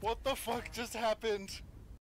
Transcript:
What the fuck just happened?